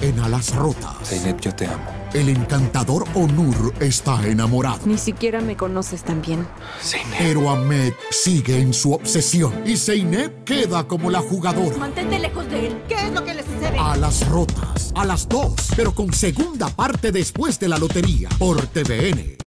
en alas rotas. Zeynep, yo te amo. El encantador Onur está enamorado. Ni siquiera me conoces tan bien. Zeynep. Pero Ahmed sigue en su obsesión y Zeynep queda como la jugadora. Mantente lejos de él. ¿Qué es lo que le sucede? Alas rotas, a las dos, pero con segunda parte después de la lotería por TVN.